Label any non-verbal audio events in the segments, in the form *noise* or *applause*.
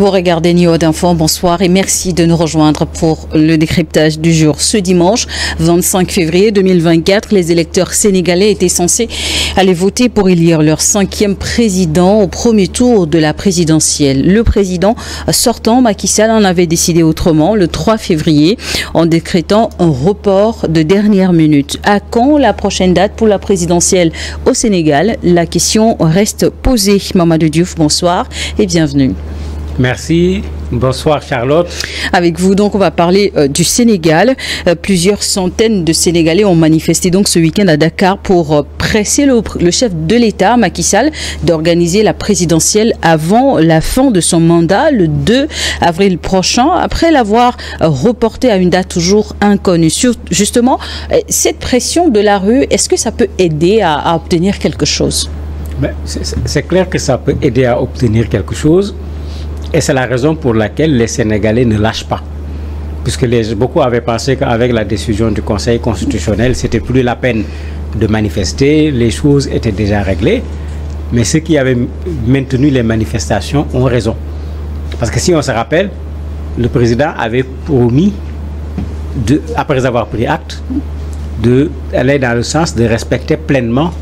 Vous regardez Nio d'Info, bonsoir et merci de nous rejoindre pour le décryptage du jour. Ce dimanche 25 février 2024, les électeurs sénégalais étaient censés aller voter pour élire leur cinquième président au premier tour de la présidentielle. Le président sortant, Macky Sall, en avait décidé autrement le 3 février en décrétant un report de dernière minute. À quand la prochaine date pour la présidentielle au Sénégal? La question reste posée. Mamadou Diouf, bonsoir et bienvenue. Merci. Bonsoir Charlotte. Avec vous donc on va parler euh, du Sénégal. Euh, plusieurs centaines de Sénégalais ont manifesté donc ce week-end à Dakar pour euh, presser le, chef de l'État Macky Sall d'organiser la présidentielle avant la fin de son mandat le 2 avril prochain après l'avoir reporté à une date toujours inconnue. justement cette pression de la rue, est-ce que ça peut aider à obtenir quelque chose? C'est clair que ça peut aider à obtenir quelque chose. Et c'est la raison pour laquelle les Sénégalais ne lâchent pas. Puisque beaucoup avaient pensé qu'avec la décision du Conseil constitutionnel, c'était plus la peine de manifester, les choses étaient déjà réglées. Mais ceux qui avaient maintenu les manifestations ont raison. Parce que si on se rappelle, le président avait promis, après avoir pris acte, d'aller dans le sens de respecter pleinement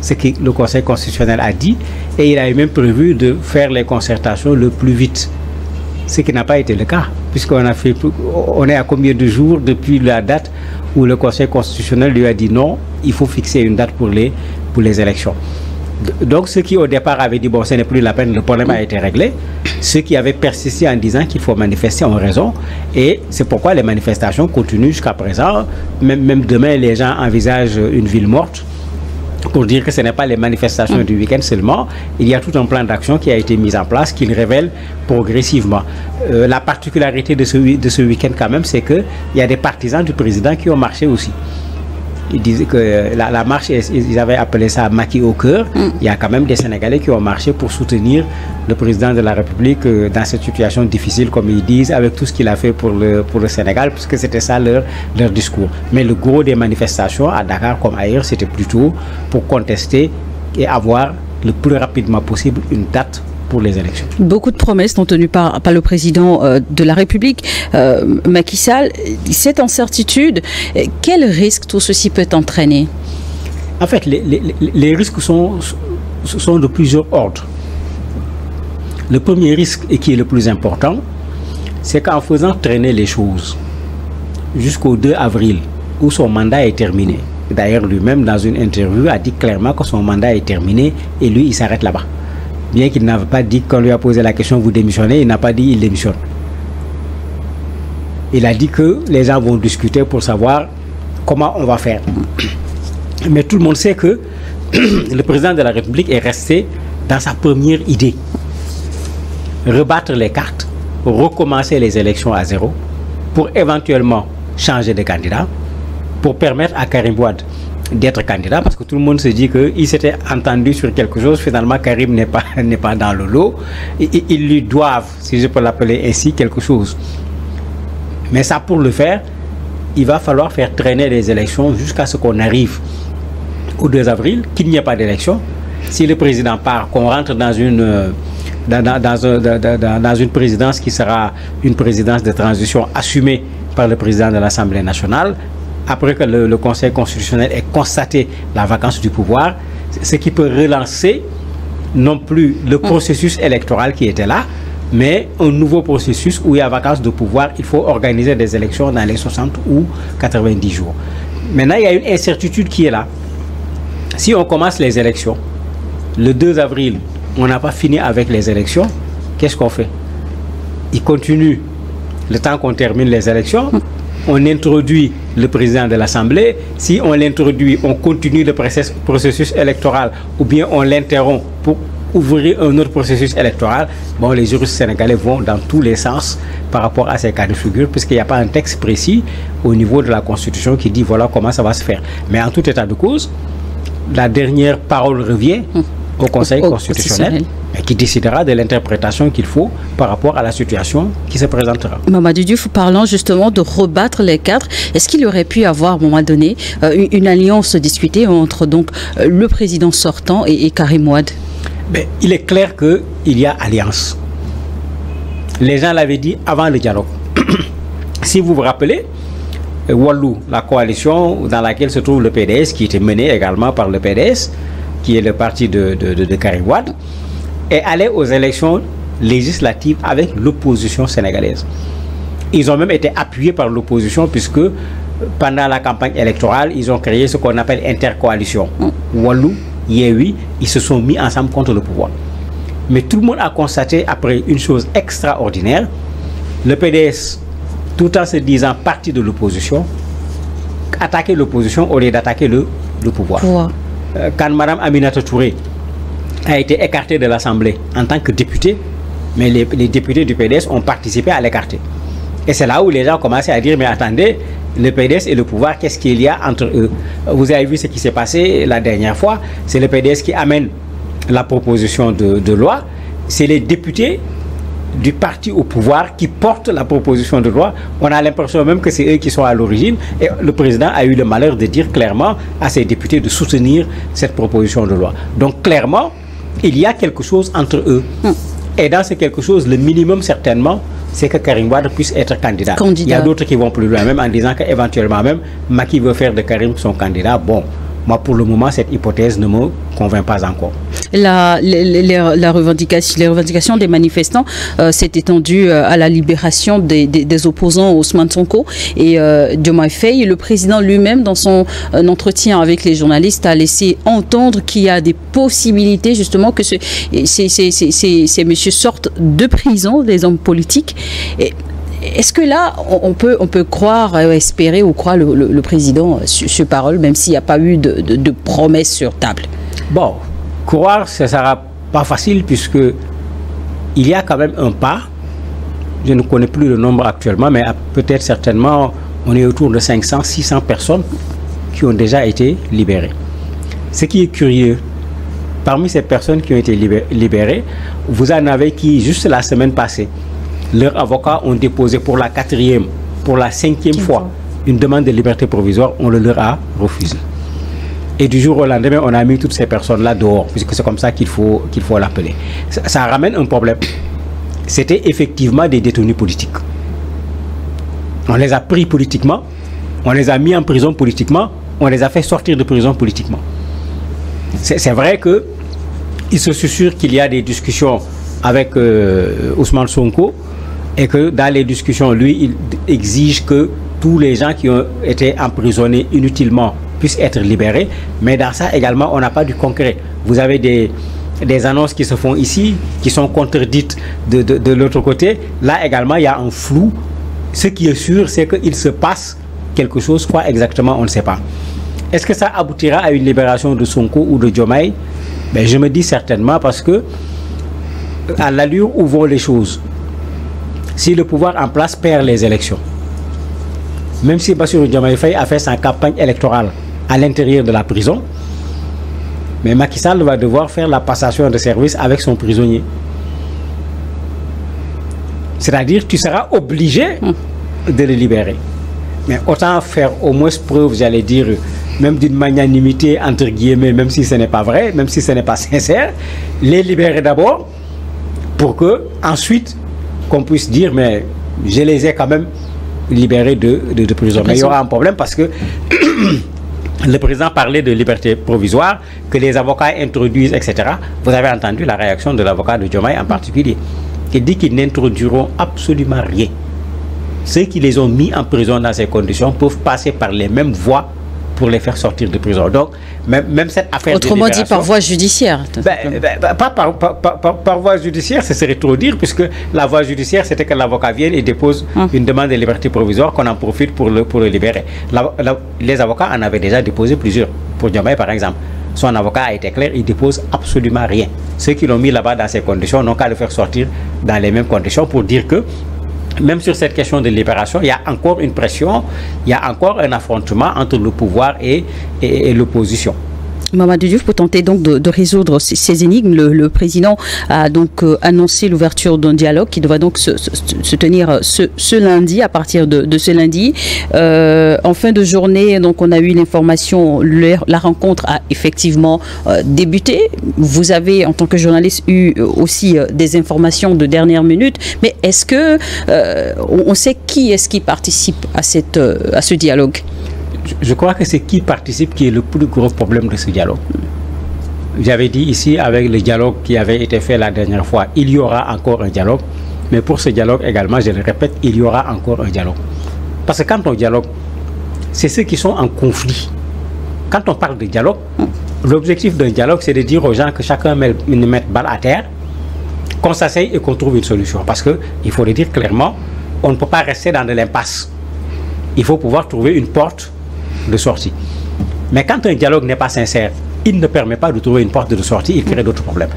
ce que le Conseil constitutionnel a dit, et il a même prévu de faire les concertations le plus vite. Ce qui n'a pas été le cas, puisqu'on a fait, on est à combien de jours depuis la date où le Conseil constitutionnel lui a dit non, il faut fixer une date pour les, pour les élections. Donc ceux qui au départ avaient dit bon ce n'est plus la peine, le problème a été réglé. Ceux qui avaient persisté en disant qu'il faut manifester ont raison. Et c'est pourquoi les manifestations continuent jusqu'à présent. Même demain, les gens envisagent une ville morte pour dire que ce n'est pas les manifestations du week-end seulement, il y a tout un plan d'action qui a été mis en place qui révèle progressivement. Euh, la particularité de ce, de ce week-end quand même, c'est qu'il y a des partisans du président qui ont marché aussi. Ils disaient que la, marche, ils avaient appelé ça maquis au cœur. Mm. Il y a quand même des Sénégalais qui ont marché pour soutenir le président de la République euh, dans cette situation difficile, comme ils disent, avec tout ce qu'il a fait pour le, pour le Sénégal, puisque c'était ça leur, leur discours. Mais le gros des manifestations à Dakar comme ailleurs, c'était plutôt pour contester et avoir le plus rapidement possible une date pour les élections. Beaucoup de promesses sont tenues par, par le président euh, de la République, euh, Macky Sall. Cette incertitude, euh, quel risque tout ceci peut entraîner? En fait, les, les, les, risques sont, sont de plusieurs ordres. Le premier risque, et qui est le plus important, c'est qu'en faisant traîner les choses jusqu'au 2 avril, où son mandat est terminé, d'ailleurs lui-même dans une interview a dit clairement que son mandat est terminé et lui il s'arrête là-bas bien qu'il n'avait pas dit, qu'on lui a posé la question, vous démissionnez, il n'a pas dit il démissionne. Il a dit que les gens vont discuter pour savoir comment on va faire. Mais tout le monde sait que *clears throat* le président de la République est resté dans sa première idée. Rebattre les cartes, recommencer les élections à zéro, pour éventuellement changer de candidat, pour permettre à Karim Wade d'être candidat parce que tout le monde se dit qu'il s'était entendu sur quelque chose. Finalement, Karim n'est pas, *laughs* pas dans le lot. ils lui doivent, si je peux l'appeler ainsi, quelque chose. Mais ça, pour le faire, il va falloir faire traîner les élections jusqu'à ce qu'on arrive au 2 avril, qu'il n'y ait pas d'élection. Si le président part, qu'on rentre dans une, dans, dans, dans, dans, une présidence qui sera une présidence de transition assumée par le président de l'Assemblée nationale, après que le, Conseil constitutionnel ait constaté la vacance du pouvoir, ce qui peut relancer non plus le processus électoral qui était là, mais un nouveau processus où il y a vacance de pouvoir, il faut organiser des élections dans les 60 ou 90 jours. Maintenant, il y a une incertitude qui est là. Si on commence les élections, le 2 avril, on n'a pas fini avec les élections, qu'est-ce qu'on fait? Il continue le temps qu'on termine les élections on introduit le président de l'Assemblée, si on l'introduit, on continue le processus électoral ou bien on l'interrompt pour ouvrir un autre processus électoral, bon, les juristes sénégalais vont dans tous les sens par rapport à ces cas de figure, puisqu'il n'y a pas un texte précis au niveau de la Constitution qui dit voilà comment ça va se faire. Mais en tout état de cause, la dernière parole revient hum au Conseil constitutionnel, qui décidera de l'interprétation qu'il faut par rapport à la situation qui se présentera. Mamadou Diouf, parlant justement de rebattre les cadres, est-ce qu'il aurait pu avoir à un moment donné euh, une, alliance discutée entre donc euh, le président sortant et, Karim Ouad Il est clair qu'il y a alliance. Les gens l'avaient dit avant le dialogue. *coughs* si vous vous rappelez, Wallou, la coalition dans laquelle se trouve le PDS, qui était menée également par le PDS, qui est le parti de, de, de, est allé aux élections législatives avec l'opposition sénégalaise. Ils ont même été appuyés par l'opposition puisque pendant la campagne électorale, ils ont créé ce qu'on appelle intercoalition. Wallou, Yewi, ils se sont mis ensemble contre le pouvoir. Mais tout le monde a constaté après une chose extraordinaire, le PDS, tout en se disant parti de l'opposition, attaquer l'opposition au lieu d'attaquer le, le. Pouvoir. Euh, Quand Mme Aminata Touré a été écartée de l'Assemblée en tant que députée, mais les, députés du PDS ont participé à l'écarter. Et c'est là où les gens commencé à dire, mais attendez, le PDS et le pouvoir, qu'est-ce qu'il y a entre eux? Vous avez vu ce qui s'est passé la dernière fois. C'est le PDS qui amène la proposition de loi. C'est les députés du parti au pouvoir qui portent la proposition de loi. On a l'impression même que c'est eux qui sont à l'origine. Et le président a eu le malheur de dire clairement à ses députés de soutenir cette proposition de loi. Donc clairement, il y a quelque chose entre eux. Et dans ce quelque chose, le minimum certainement, c'est que Karim Wade puisse être candidat. Candidat. Il y a d'autres qui vont plus loin, même en disant qu'éventuellement même, Maki veut faire de Karim son candidat. Bon, moi pour le moment, cette hypothèse ne me convainc pas encore. La, les- revendication, revendications des manifestants euh, s'est étendue euh, à la libération des, opposants Ousmane Sonko et euh, Diomaye. Le président lui-même, dans son euh, entretien avec les journalistes, a laissé entendre qu'il y a des possibilités justement que ce- ces, messieurs sortent de prison, des hommes politiques. Est-ce que là, on peut, croire, euh, espérer ou croire le, président sur, sur parole, même s'il n'y a pas eu de, de, de promesses sur table? Bon, croire, ce ne sera pas facile puisque il y a quand même un pas. Je ne connais plus le nombre actuellement, mais peut-être certainement, on est autour de 500, 600 personnes qui ont déjà été libérées. Ce qui est curieux, parmi ces personnes qui ont été libé- libérées, vous en avez qui, juste la semaine passée, leurs avocats ont déposé pour la quatrième, pour la cinquième fois, une demande de liberté provisoire, on le leur a refusé. Et du jour au lendemain, on a mis toutes ces personnes-là dehors, puisque c'est comme ça qu'il faut, qu'il faut l'appeler. Ça, ramène un problème. C'était effectivement des détenus politiques. On les a pris politiquement, on les a mis en prison politiquement, on les a fait sortir de prison politiquement. C'est vrai que il se susurre qu'il y a des discussions avec euh, Ousmane Sonko et que dans les discussions, lui, il exige que tous les gens qui ont été emprisonnés inutilement puissent être libérés. Mais dans ça également, on n'a pas du concret. Vous avez des, des annonces qui se font ici, qui sont contredites de, de, l'autre côté. Là également, il y a un flou. Ce qui est sûr, c'est qu'il se passe quelque chose. Quoi exactement, on ne sait pas. Est-ce que ça aboutira à une libération de Sonko ou de Diomaye? Ben, Je me dis certainement parce que à l'allure où vont les choses, si le pouvoir en place perd les élections, même si Bassirou Diomaye Faye a fait sa campagne électorale à l'intérieur de la prison, mais Macky Sall va devoir faire la passation de service avec son prisonnier. C'est-à-dire tu seras obligé de le libérer. Mais autant faire au moins preuve, j'allais dire, même d'une magnanimité, entre guillemets, même si ce n'est pas vrai, même si ce n'est pas sincère, les libérer d'abord pour que ensuite qu'on puisse dire, mais je les ai quand même libérés de, de, de prison. Mais il y aura un problème parce que *clears throat* le président parlait de liberté provisoire, que les avocats introduisent, etc. Vous avez entendu la réaction de l'avocat de Diomaye en particulier. Il dit qu'ils n'introduiront absolument rien. Ceux qui les ont mis en prison dans ces conditions peuvent passer par les mêmes voies pour les faire sortir de prison. Donc, même, même cette affaire Autrement de dit, par voie judiciaire. ben, ben, ben, pas par, par, par, par, par voie judiciaire, ce serait trop dire, puisque la voie judiciaire, c'était que l'avocat vienne et dépose Hum. une demande de liberté provisoire, qu'on en profite pour le, pour le libérer. La- la- les avocats en avaient déjà déposé plusieurs. Pour Diomaye, par exemple, son avocat a été clair, il dépose absolument rien. Ceux qui l'ont mis là-bas dans ces conditions n'ont qu'à le faire sortir dans les mêmes conditions pour dire que même sur cette question de libération, il y a encore une pression, il y a encore un affrontement entre le pouvoir et, l'opposition. Mamadou Diouf, pour tenter donc de, résoudre ces, énigmes, le, président a donc euh, annoncé l'ouverture d'un dialogue qui devra donc se, tenir ce, lundi, à partir de, ce lundi. Euh, en fin de journée, on a eu l'information, la rencontre a effectivement euh, débuté. Vous avez, en tant que journaliste, eu aussi des informations de dernière minute, mais est-ce que on sait qui est-ce qui participe à, cette, à ce dialogue? Je crois que c'est qui participe qui est le plus gros problème de ce dialogue. J'avais dit ici, avec le dialogue qui avait été fait la dernière fois, il y aura encore un dialogue. Mais pour ce dialogue également, je le répète, il y aura encore un dialogue. Parce que quand on dialogue, c'est ceux qui sont en conflit. Quand on parle de dialogue, l'objectif d'un dialogue, c'est de dire aux gens que chacun met une balle à terre, qu'on s'asseye et qu'on trouve une solution. Parce qu'il faut le dire clairement, on ne peut pas rester dans de l'impasse. Il faut pouvoir trouver une porte de sortie. Mais quand un dialogue n'est pas sincère, il ne permet pas de trouver une porte de sortie, il crée d'autres problèmes.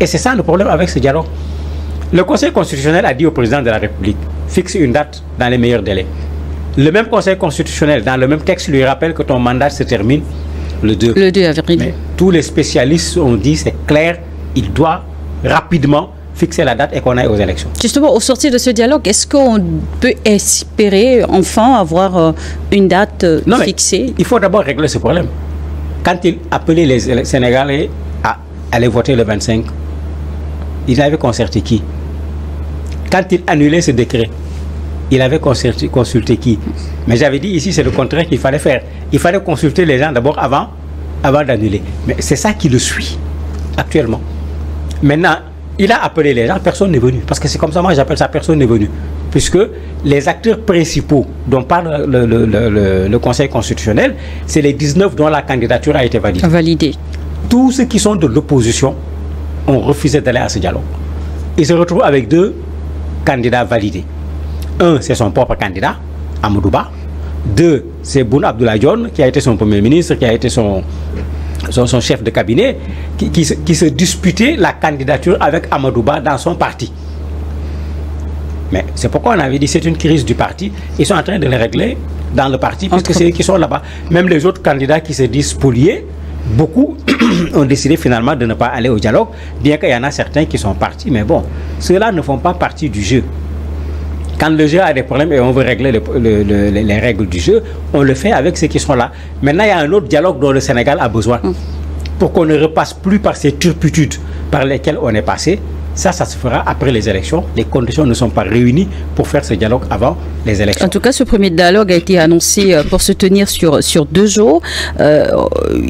Et c'est ça le problème avec ce dialogue. Le Conseil constitutionnel a dit au président de la République, fixe une date dans les meilleurs délais. Le même Conseil constitutionnel, dans le même texte, lui rappelle que ton mandat se termine le 2. Le 2 avril. Mais tous les spécialistes ont dit, c'est clair, il doit rapidement fixer la date et qu'on aille aux élections. Justement, au sortir de ce dialogue, est-ce qu'on peut espérer enfin avoir euh, une date euh, fixée? Il faut d'abord régler ce problème. Quand il appelait les Sénégalais à aller voter le 25, il avait concerté qui? Quand il annulait ce décret, il avait consulté, consulté qui? Mais j'avais dit ici, c'est le contraire qu'il fallait faire. Il fallait consulter les gens d'abord avant, avant d'annuler. Mais c'est ça qui le suit actuellement. Maintenant, il a appelé les gens, personne n'est venu. Parce que c'est comme ça, moi j'appelle ça, personne n'est venu. Puisque les acteurs principaux dont parle le, Conseil constitutionnel, c'est les 19 dont la candidature a été validée. Validée. Tous ceux qui sont de l'opposition ont refusé d'aller à ce dialogue. Il se retrouve avec deux candidats validés. Un, c'est son propre candidat, Amadouba. Deux, c'est Boun Abdullah qui a été son premier ministre, qui a été son, son, chef de cabinet, qui, se, disputait la candidature avec Amadouba dans son parti. Mais c'est pourquoi on avait dit c'est une crise du parti. Ils sont en train de le régler dans le parti, puisque c'est eux qui sont là-bas. Même les autres candidats qui se disent spoliés, beaucoup *coughs* ont décidé finalement de ne pas aller au dialogue, bien qu'il y en a certains qui sont partis. Mais bon, ceux-là ne font pas partie du jeu. Quand le jeu a des problèmes et on veut régler les règles du jeu, on le fait avec ceux qui sont là. Maintenant, il y a un autre dialogue dont le Sénégal a besoin. Hum. Pour qu'on ne repasse plus par ces turpitudes par lesquelles on est passé, ça, ça se fera après les élections. Les conditions ne sont pas réunies pour faire ce dialogue avant les élections. En tout cas, ce premier dialogue a été annoncé euh, pour se tenir sur, sur deux jours. Euh,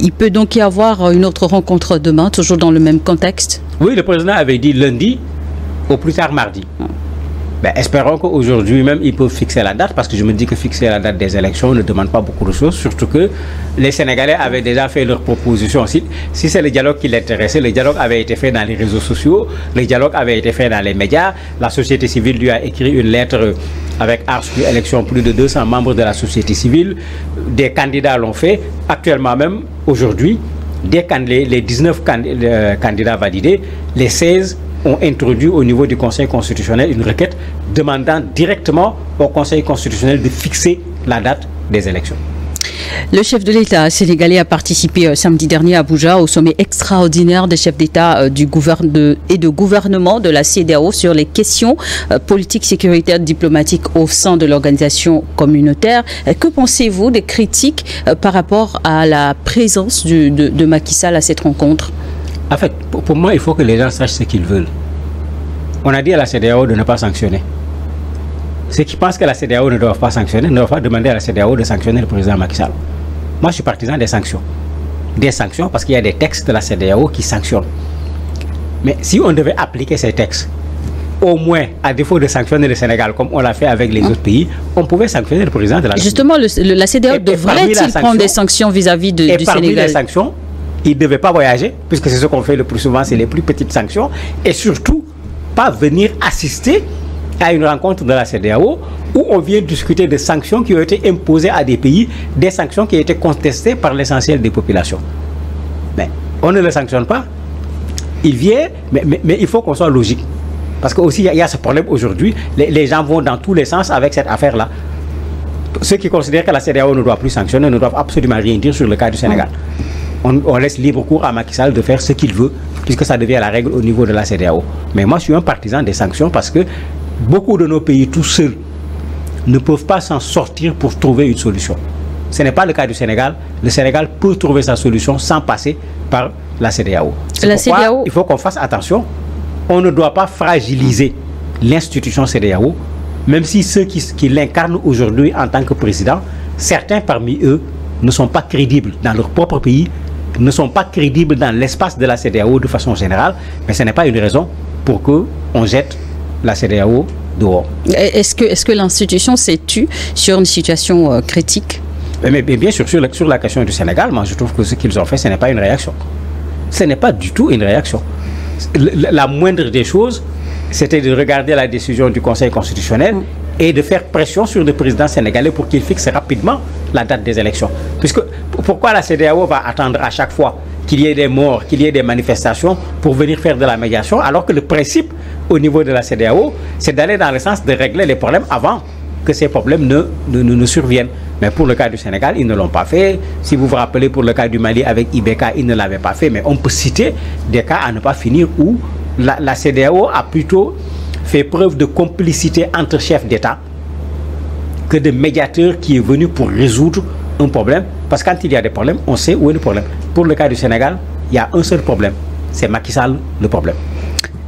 il peut donc y avoir une autre rencontre demain, toujours dans le même contexte? Oui, le président avait dit lundi, au plus tard mardi. Ben, espérons qu'aujourd'hui même, ils peuvent fixer la date, parce que je me dis que fixer la date des élections ne demande pas beaucoup de choses, surtout que les Sénégalais avaient déjà fait leurs propositions. Si, si c'est le dialogue qui l'intéressait, le dialogue avait été fait dans les réseaux sociaux, le dialogue avait été fait dans les médias, la société civile lui a écrit une lettre avec Ars élection, plus de 200 membres de la société civile, des candidats l'ont fait, actuellement même, aujourd'hui, les, les 19 euh, candidats validés, les 16 ont introduit au niveau du Conseil constitutionnel une requête demandant directement au Conseil constitutionnel de fixer la date des élections. Le chef de l'État sénégalais a participé euh, samedi dernier à Abuja au sommet extraordinaire des chefs d'État euh, et de gouvernement de la CEDEAO sur les questions euh, politiques, sécuritaires, diplomatiques au sein de l'organisation communautaire. Que pensez-vous des critiques par rapport à la présence de, de Macky Sall à cette rencontre? En fait, pour, moi, il faut que les gens sachent ce qu'ils veulent. On a dit à la CDAO de ne pas sanctionner. Ceux qui pensent que la CDAO ne doit pas sanctionner ne doivent pas demander à la CDAO de sanctionner le président Macky Sall. Moi, je suis partisan des sanctions. Des sanctions parce qu'il y a des textes de la CDAO qui sanctionnent. Mais si on devait appliquer ces textes, au moins, à défaut de sanctionner le Sénégal comme on l'a fait avec les hein? autres pays, on pouvait sanctionner le président de la Justement, la CDAO devrait-il prendre des sanctions vis-à-vis du Sénégal les sanctions, il ne devait pas voyager, puisque c'est ce qu'on fait le plus souvent, c'est les plus petites sanctions, et surtout pas venir assister à une rencontre de la CDAO où on vient discuter des sanctions qui ont été imposées à des pays, des sanctions qui ont été contestées par l'essentiel des populations. Mais on ne le sanctionne pas. Il vient, mais, il faut qu'on soit logique. Parce qu'aussi, il y, a ce problème aujourd'hui. Les, gens vont dans tous les sens avec cette affaire-là. Ceux qui considèrent que la CDAO ne doit plus sanctionner ne doivent absolument rien dire sur le cas du Sénégal. On, laisse libre cours à Macky Sall de faire ce qu'il veut, puisque ça devient la règle au niveau de la CDAO. Mais moi, je suis un partisan des sanctions parce que beaucoup de nos pays tout seuls ne peuvent pas s'en sortir pour trouver une solution. Ce n'est pas le cas du Sénégal. Le Sénégal peut trouver sa solution sans passer par la CDAO. La CDAO... il faut qu'on fasse attention. On ne doit pas fragiliser l'institution CDAO, même si ceux qui, qui l'incarnent aujourd'hui en tant que président, certains parmi eux ne sont pas crédibles dans leur propre pays ne sont pas crédibles dans l'espace de la CDAO de façon générale, mais ce n'est pas une raison pour que on jette la CDAO dehors. Est-ce que, est que l'institution s'est tue sur une situation euh, critique? Mais, bien sûr, sur la, sur la question du Sénégal, moi je trouve que ce qu'ils ont fait, ce n'est pas une réaction. Ce n'est pas du tout une réaction. La, la moindre des choses, c'était de regarder la décision du Conseil constitutionnel mm et de faire pression sur le président sénégalais pour qu'il fixe rapidement la date des élections. Puisque pourquoi la CDAO va attendre à chaque fois qu'il y ait des morts, qu'il y ait des manifestations pour venir faire de la médiation, alors que le principe au niveau de la CDAO, c'est d'aller dans le sens de régler les problèmes avant que ces problèmes ne, ne, ne, surviennent. Mais pour le cas du Sénégal, ils ne l'ont pas fait. Si vous vous rappelez, pour le cas du Mali avec Ibeka, ils ne l'avaient pas fait. Mais on peut citer des cas à ne pas finir où la, la CDAO a plutôt fait preuve de complicité entre chefs d'État que de médiateur qui est venu pour résoudre un problème. Parce que quand il y a des problèmes, on sait où est le problème. Pour le cas du Sénégal, il y a un seul problème. C'est Macky Sall le problème.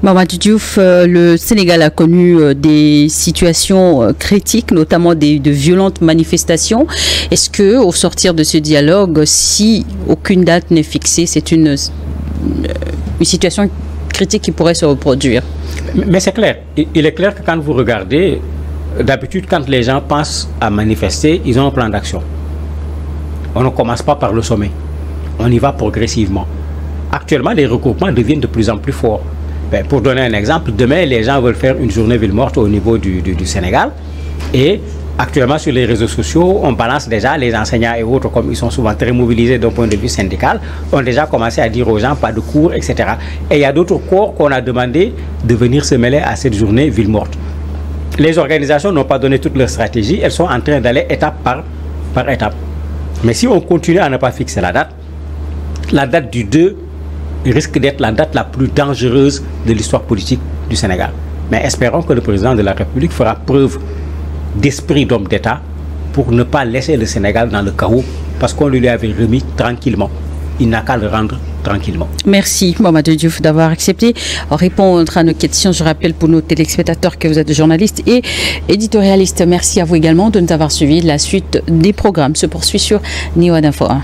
Mamadou Diouf, euh, le Sénégal a connu euh, des situations euh, critiques, notamment des, de violentes manifestations. Est-ce que, au sortir de ce dialogue, si aucune date n'est fixée, c'est une, une situation critique qui pourrait se reproduire? Mais c'est clair. Il est clair que quand vous regardez, d'habitude, quand les gens pensent à manifester, ils ont un plan d'action. On ne commence pas par le sommet. On y va progressivement. Actuellement, les regroupements deviennent de plus en plus forts. Ben, pour donner un exemple, demain, les gens veulent faire une journée ville morte au niveau du, du, du Sénégal. Et Actuellement, sur les réseaux sociaux, on balance déjà les enseignants et autres, comme ils sont souvent très mobilisés d'un point de vue syndical, ont déjà commencé à dire aux gens pas de cours, etc. Et il y a d'autres corps qu'on a demandé de venir se mêler à cette journée ville morte. Les organisations n'ont pas donné toute leur stratégie, elles sont en train d'aller étape par, par étape. Mais si on continue à ne pas fixer la date, la date du 2 risque d'être la date la plus dangereuse de l'histoire politique du Sénégal. Mais espérons que le président de la République fera preuve d'esprit d'homme d'État pour ne pas laisser le Sénégal dans le chaos parce qu'on lui avait remis tranquillement. Il n'a qu'à le rendre tranquillement. Merci Mohamed Diouf d'avoir accepté répondre à nos questions. Je rappelle pour nos téléspectateurs que vous êtes journaliste et éditorialiste. Merci à vous également de nous avoir suivi. La suite des programmes se poursuit sur Niwa Info 1.